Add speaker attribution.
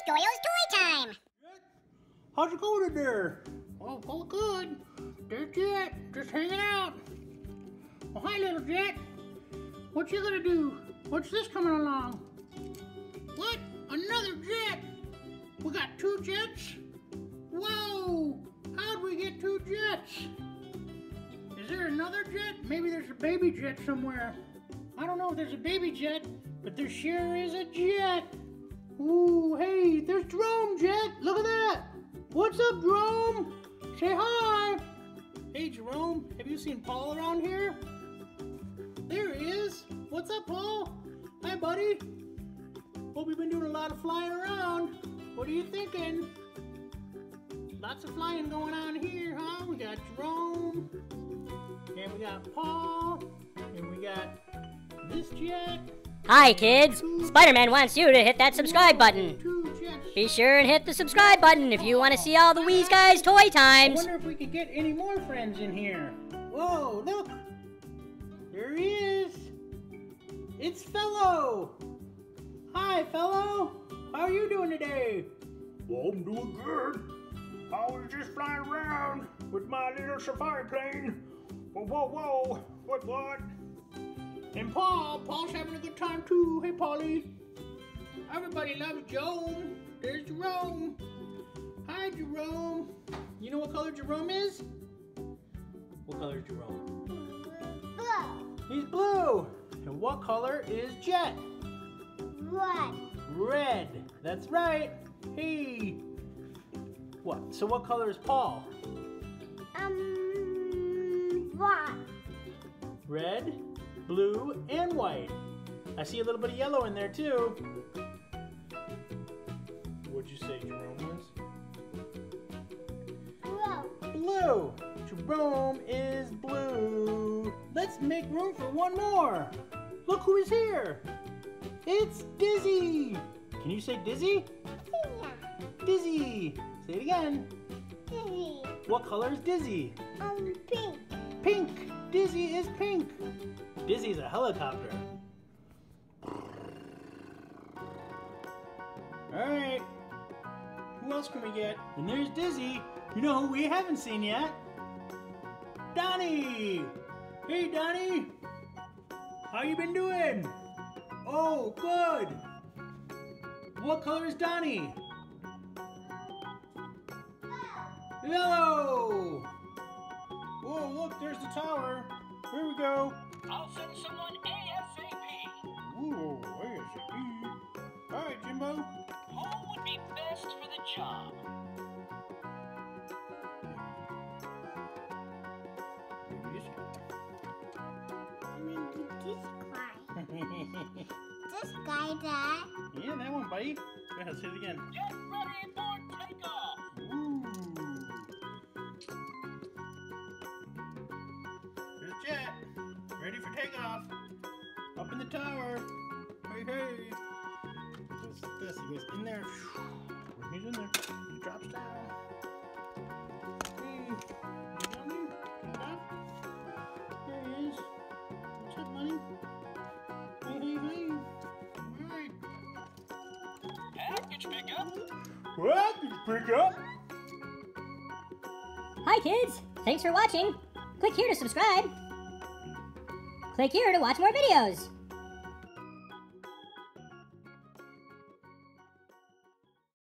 Speaker 1: It's Goyo's Toy Time!
Speaker 2: How's it going in there? Oh, oh, good. There's Jett, just hanging out. Oh, hi, little Jett. What you gonna do? What's this coming along? What? Another jet? We got two jets? Whoa! How'd we get two jets? Is there another jet? Maybe there's a baby jet somewhere. I don't know if there's a baby jet, but there sure is a jet. Ooh, hey, there's Drome Jet. Look at that. What's up, Drome? Say hi. Hey, Jerome, have you seen Paul around here? There he is. What's up, Paul? Hi, buddy. Hope you've been doing a lot of flying around. What are you thinking? Lots of flying going on here, huh? We got Jerome, and we got Paul, and we got this jet.
Speaker 3: Hi, kids. Spider-Man wants you to hit that subscribe button. Be sure and hit the subscribe button if you want to see all the Weez Guy's toy
Speaker 2: I
Speaker 3: times.
Speaker 2: wonder if we could get any more friends in here. Whoa, look! There he is! It's Bello! Hi, Bello! How are you doing today?
Speaker 4: Well, I'm doing good. I was just flying around with my little safari plane. Whoa, whoa, whoa. What, what?
Speaker 2: And Paul, Paul's having a good time too. Hey, Paulie. Everybody loves Jerome. There's Jerome. Hi, Jerome. You know what color Jerome is? What color is Jerome?
Speaker 1: Blue.
Speaker 2: He's blue. And what color is Jett?
Speaker 1: Red.
Speaker 2: Red. That's right. Hey. What? So what color is Paul?
Speaker 1: Um, white.
Speaker 2: Red, blue, and white. I see a little bit of yellow in there too. What'd you say Jerome was?
Speaker 1: Blue.
Speaker 2: Blue. Jerome is blue. Let's make room for one more. Look who is here. It's Dizzy. Can you say Dizzy?
Speaker 1: Yeah.
Speaker 2: Dizzy. Say it again.
Speaker 1: Dizzy.
Speaker 2: What color is Dizzy?
Speaker 1: Um, pink.
Speaker 2: Pink. Dizzy is pink. Dizzy's a helicopter. Alright. Who else can we get? And there's Dizzy. You know who we haven't seen yet? Donnie! Hey Donnie! How you been doing? Oh, good! What color is Donnie? Yellow! Whoa, look, there's the tower. Here we go.
Speaker 5: I'll send someone ASAP.
Speaker 2: Ooh, ASAP. All right, Jimbo.
Speaker 5: Who would be best for the job?
Speaker 1: I mean, this guy. This guy there.
Speaker 2: yeah, that one, buddy. Go ahead, say it again.
Speaker 5: Get ready for takeoff.
Speaker 2: Ready for takeoff. Up in the tower. Hey, hey. Does this. He goes in there. He's in there. He drops down. Hey. What's up.
Speaker 5: Package
Speaker 4: up?
Speaker 3: Hi, kids. Thanks for watching. Click here to subscribe. Click here to watch more videos.